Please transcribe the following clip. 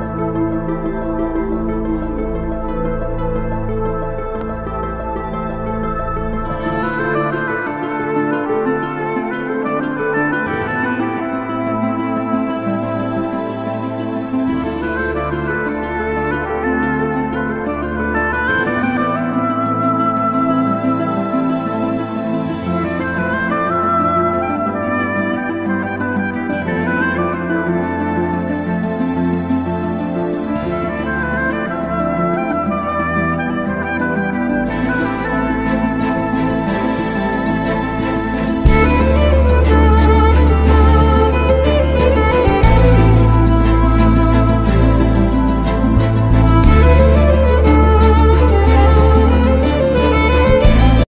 Bye.